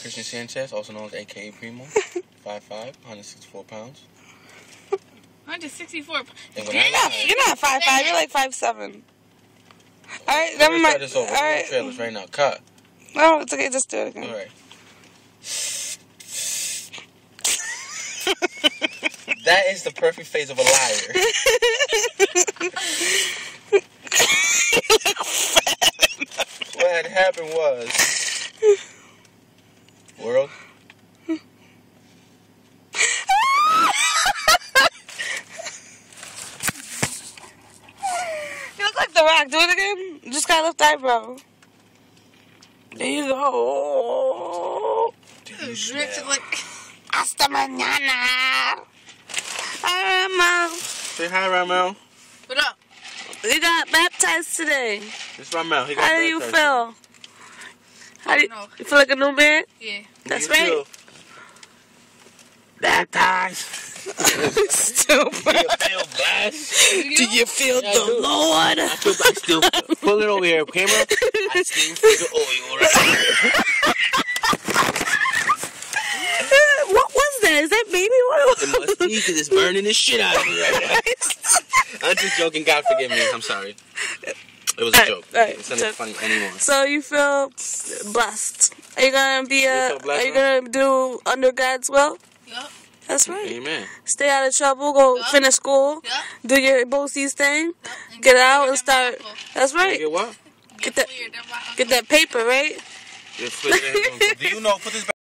Christian Sanchez, also known as AKA Primo, 5'5", 164 pounds. 164. And when You're not, you're not five five. You're like five seven. All right, Let never me mind. start this over. All All right. trailers right now. Cut. No, it's okay. Just do it again. All right. that is the perfect face of a liar. what had happened was, world. You look like the rock. Do it again. You just gotta lift the eyebrow. There you go. Rich like Hasta mañana. All right, Mom. Say hi, Ramel. what up? You got baptized today. This is Ramel. How do you baptized. feel? How do you, know. you feel like a new man? Yeah. That's you right. feel Baptized. Stupid. Do you feel blessed? Do you feel Yeah, the do. Lord? I feel. I still pull it over here, camera. I still feel the oil. Right? what was that? Is that baby oil? It must be because it's burning the shit out of me right now. I'm just joking. God forgive me. I'm sorry. It was a Alright, joke. alright, It's not joke. funny anymore. So you feel blessed. Are you gonna be a? feel Are you gonna do under God's will? Yup. That's right. Amen. Stay out of trouble. Go Yeah. finish school. Yup. Do your BOCES thing. Yup. And Get out and start. my. That's right. Get what? Get that- clear them my Get that paper, right? Get. Do you know? Put this.